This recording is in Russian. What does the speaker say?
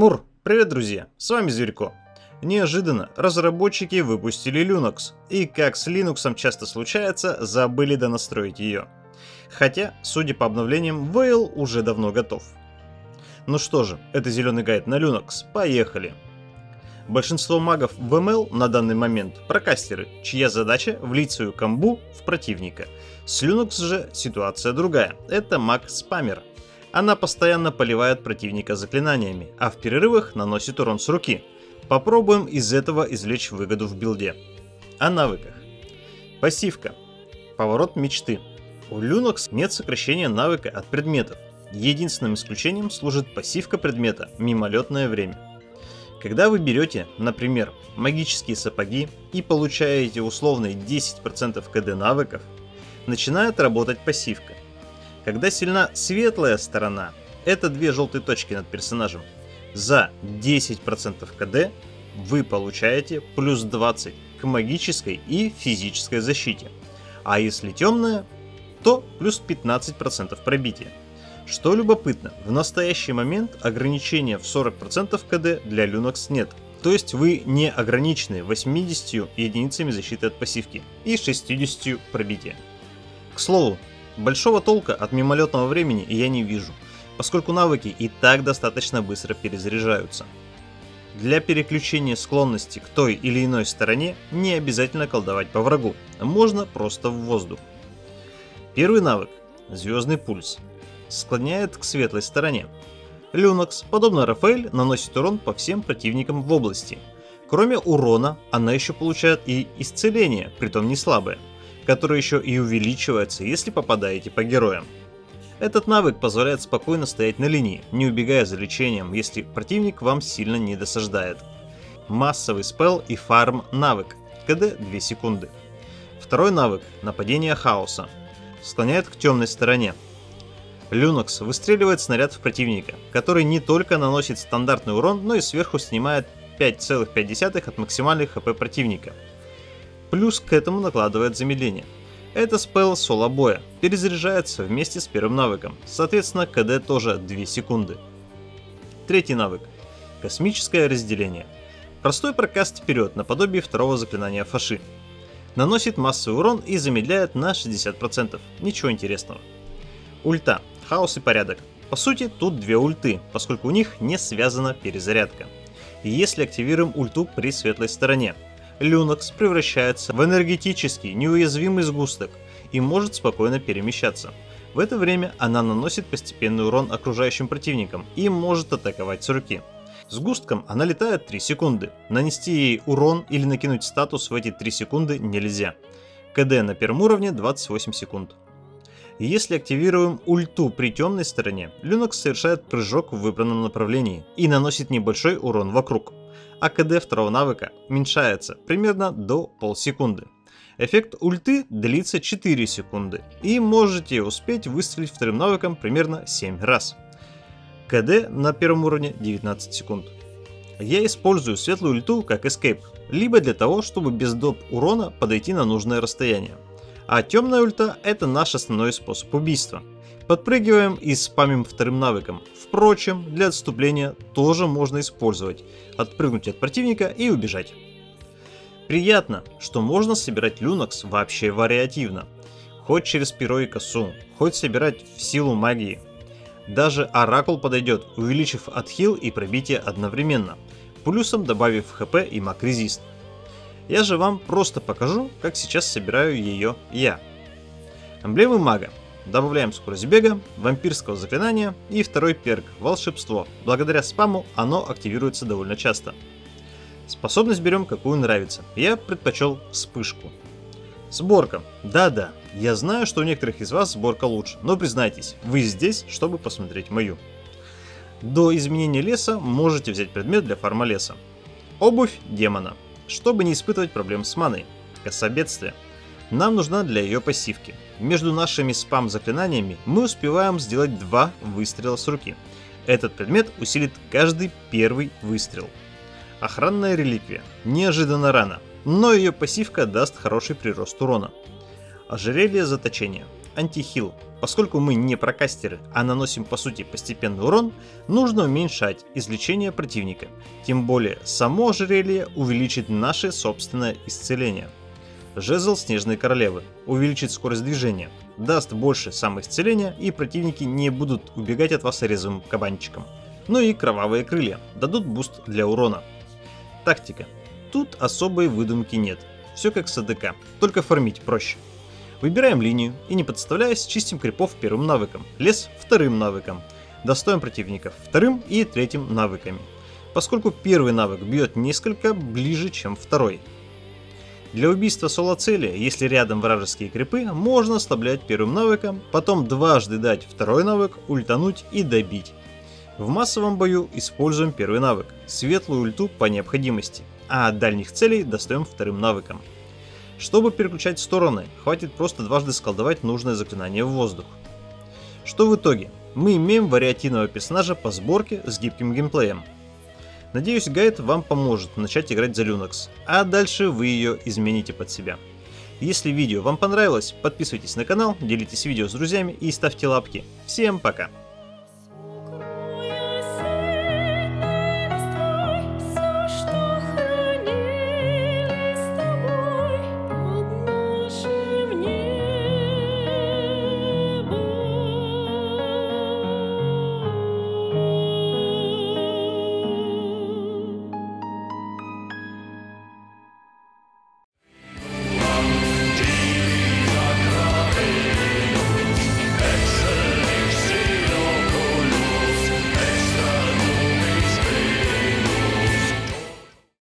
Мур, привет, друзья! С вами Зверько. Неожиданно разработчики выпустили Linux, и как с Linux часто случается, забыли донастроить ее. Хотя, судя по обновлениям, Whale уже давно готов. Ну что же, это зеленый гайд на Linux, поехали! Большинство магов в ML на данный момент прокастеры, чья задача влить свою комбу в противника. С Linux же ситуация другая, это маг-спамер, она постоянно поливает противника заклинаниями, а в перерывах наносит урон с руки. Попробуем из этого извлечь выгоду в билде. О навыках. Пассивка. Поворот мечты. У Linux нет сокращения навыка от предметов. Единственным исключением служит пассивка предмета «Мимолетное время». Когда вы берете, например, магические сапоги и получаете условные 10% КД навыков, начинает работать пассивка. Когда сильна светлая сторона, это две желтые точки над персонажем, за 10% КД вы получаете плюс 20 к магической и физической защите. А если темная, то плюс 15% пробития. Что любопытно, в настоящий момент ограничения в 40% КД для Linux нет. То есть вы не ограничены 80 единицами защиты от пассивки и 60 пробития. К слову, Большого толка от мимолетного времени я не вижу, поскольку навыки и так достаточно быстро перезаряжаются. Для переключения склонности к той или иной стороне не обязательно колдовать по врагу, можно просто в воздух. Первый навык – Звездный пульс. Склоняет к светлой стороне. Люнокс, подобно Рафаэль, наносит урон по всем противникам в области. Кроме урона, она еще получает и исцеление, притом не слабое – который еще и увеличивается, если попадаете по героям. Этот навык позволяет спокойно стоять на линии, не убегая за лечением, если противник вам сильно не досаждает. Массовый спел и фарм навык, КД 2 секунды. Второй навык – нападение хаоса. Склоняет к темной стороне. Люнокс выстреливает снаряд в противника, который не только наносит стандартный урон, но и сверху снимает 5,5 от максимальной хп противника – Плюс к этому накладывает замедление. Это спел соло боя, перезаряжается вместе с первым навыком, соответственно КД тоже 2 секунды. Третий навык. Космическое разделение. Простой прокаст вперед наподобие второго заклинания Фаши. Наносит массовый урон и замедляет на 60%. Ничего интересного. Ульта. Хаос и порядок. По сути, тут две ульты, поскольку у них не связана перезарядка. Если активируем ульту при светлой стороне, Люнокс превращается в энергетический неуязвимый сгусток и может спокойно перемещаться. В это время она наносит постепенный урон окружающим противникам и может атаковать с руки. Сгустком она летает 3 секунды. Нанести ей урон или накинуть статус в эти 3 секунды нельзя. КД на первом уровне 28 секунд. Если активируем ульту при темной стороне, Люнокс совершает прыжок в выбранном направлении и наносит небольшой урон вокруг а КД второго навыка уменьшается примерно до полсекунды. Эффект ульты длится 4 секунды, и можете успеть выстрелить вторым навыком примерно 7 раз. КД на первом уровне 19 секунд. Я использую светлую ульту как escape, либо для того, чтобы без доп урона подойти на нужное расстояние. А темная ульта это наш основной способ убийства. Подпрыгиваем и спамим вторым навыком. Впрочем, для отступления тоже можно использовать. Отпрыгнуть от противника и убежать. Приятно, что можно собирать люнокс вообще вариативно. Хоть через перо и косу, хоть собирать в силу магии. Даже оракул подойдет, увеличив отхил и пробитие одновременно, плюсом добавив хп и маг резист. Я же вам просто покажу, как сейчас собираю ее я. Эмблемы мага. Добавляем скорость бега, вампирского заклинания и второй перк – волшебство. Благодаря спаму оно активируется довольно часто. Способность берем какую нравится. Я предпочел вспышку. Сборка. Да-да, я знаю, что у некоторых из вас сборка лучше, но признайтесь, вы здесь, чтобы посмотреть мою. До изменения леса можете взять предмет для фарма леса. Обувь демона, чтобы не испытывать проблем с маной. Кособедствие. Нам нужна для ее пассивки. Между нашими спам-заклинаниями мы успеваем сделать два выстрела с руки. Этот предмет усилит каждый первый выстрел. Охранная реликвия. Неожиданно рано, но ее пассивка даст хороший прирост урона. Ожерелье заточения. Антихил. Поскольку мы не прокастеры, а наносим по сути постепенный урон, нужно уменьшать излечение противника. Тем более, само ожерелье увеличит наше собственное исцеление. Жезл Снежной Королевы увеличит скорость движения, даст больше самоисцеления и противники не будут убегать от вас резвым кабанчиком. Ну и Кровавые Крылья дадут буст для урона. Тактика. Тут особой выдумки нет. Все как с ADC, только фармить проще. Выбираем линию и не подставляясь, чистим крипов первым навыком, лес вторым навыком, достаём противников вторым и третьим навыками. Поскольку первый навык бьет несколько ближе, чем второй. Для убийства соло-цели, если рядом вражеские крипы, можно ослаблять первым навыком, потом дважды дать второй навык, ультануть и добить. В массовом бою используем первый навык, светлую ульту по необходимости, а от дальних целей достаем вторым навыком. Чтобы переключать стороны, хватит просто дважды сколдовать нужное заклинание в воздух. Что в итоге? Мы имеем вариативного персонажа по сборке с гибким геймплеем. Надеюсь, гайд вам поможет начать играть за Linux, а дальше вы ее измените под себя. Если видео вам понравилось, подписывайтесь на канал, делитесь видео с друзьями и ставьте лапки. Всем пока!